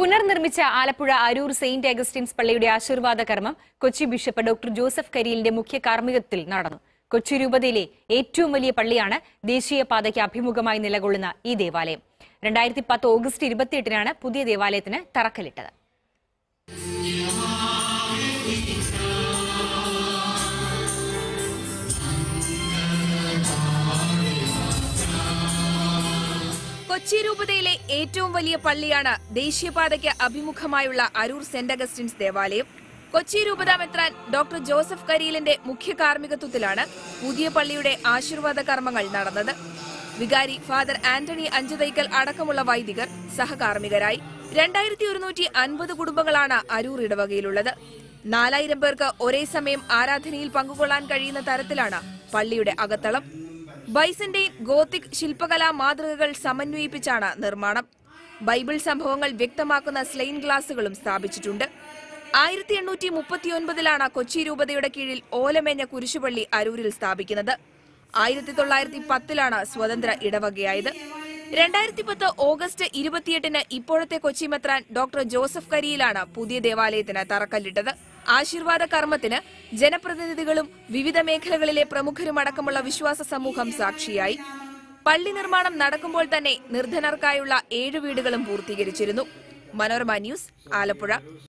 പുനർനിർമ്മിച്ച Alappuzha Aroor Saint Augustine's പള്ളിയുടെ ആശീർവാദ കർമ്മം കൊച്ചി ബിഷപ്പ് ഡോക്ടർ ജോസഫ് കരിയലിന്റെ മുഖ്യ കാർമ്മികത്തിൽ നടന്നു. കൊച്ചി രൂപതയിലെ ഏറ്റവും വലിയ പള്ളിയാണ് ദേശീയപാതയ്ക്ക് അഭിമുഖമായി നിലകൊള്ളുന്ന ഈ ദേവാലയം. രണ്ടായിരത്തി പത്ത് ഓഗസ്റ്റ് ഇരുപത്തിയെട്ടിനാണ് പുതിയ ദേവാലയത്തിന് തറക്കല്ലിട്ടത്. കൊച്ചി രൂപതയിലെ ഏറ്റവും വലിയ പള്ളിയാണ് ദേശീയപാതയ്ക്ക് അഭിമുഖമായുള്ള അരൂർ സെന്റ് അഗസ്റ്റിൻസ് ദേവാലയം. കൊച്ചി രൂപത മെത്രാൻ ഡോക്ടർ ജോസഫ് കരിയിലിന്റെ മുഖ്യ കാർമ്മികത്വത്തിലാണ് പുതിയ പള്ളിയുടെ ആശീർവാദ കർമ്മങ്ങൾ നടന്നത്. വികാരി ഫാദർ ആന്റണി അഞ്ചുതൈക്കൽ അടക്കമുള്ള വൈദികർ സഹകാർമ്മികരായി. രണ്ടായിരത്തി ഒരുന്നൂറ്റി അൻപത് കുടുംബങ്ങളാണ് അരൂർ ഇടവകയിലുള്ളത്. നാലായിരം പേർക്ക് ഒരേ സമയം ആരാധനയിൽ പങ്കുകൊള്ളാൻ കഴിയുന്ന തരത്തിലാണ് പള്ളിയുടെ അകത്തളം. ബൈസന്റൈൻ ഗോത്തിക് ശില്പകലാ മാതൃകകൾ സമന്വയിപ്പിച്ചാണ് നിർമ്മാണം. ബൈബിൾ സംഭവങ്ങൾ വ്യക്തമാക്കുന്ന സ്ലെയിൻ ഗ്ലാസുകളും സ്ഥാപിച്ചിട്ടുണ്ട്. ആയിരത്തി എണ്ണൂറ്റി മുപ്പത്തിയൊൻപതിലാണ് കൊച്ചി രൂപതയുടെ കീഴിൽ ഓലമേഞ്ഞ കുരിശുപള്ളി അരൂരിൽ സ്ഥാപിക്കുന്നത്. ആയിരത്തി തൊള്ളായിരത്തി പത്തിലാണ് സ്വതന്ത്ര ഇടവകയായത്. രണ്ടായിരത്തി പത്ത് ഓഗസ്റ്റ് ഇരുപത്തിയെട്ടിന് ഇപ്പോഴത്തെ കൊച്ചി മെത്രാൻ ഡോക്ടർ ജോസഫ് കരിയിലാണ് പുതിയ ദേവാലയത്തിന് തറക്കല്ലിട്ടത്. ആശീർവാദ കർമ്മത്തിന് ജനപ്രതിനിധികളും വിവിധ മേഖലകളിലെ പ്രമുഖരും അടക്കമുള്ള വിശ്വാസ സമൂഹം സാക്ഷിയായി. പള്ളി നിർമ്മാണം നടക്കുമ്പോൾ തന്നെ നിർധനർക്കായുള്ള ഏഴ് വീടുകളും പൂർത്തീകരിച്ചിരുന്നു. മനോരമ ന്യൂസ് ആലപ്പുഴ.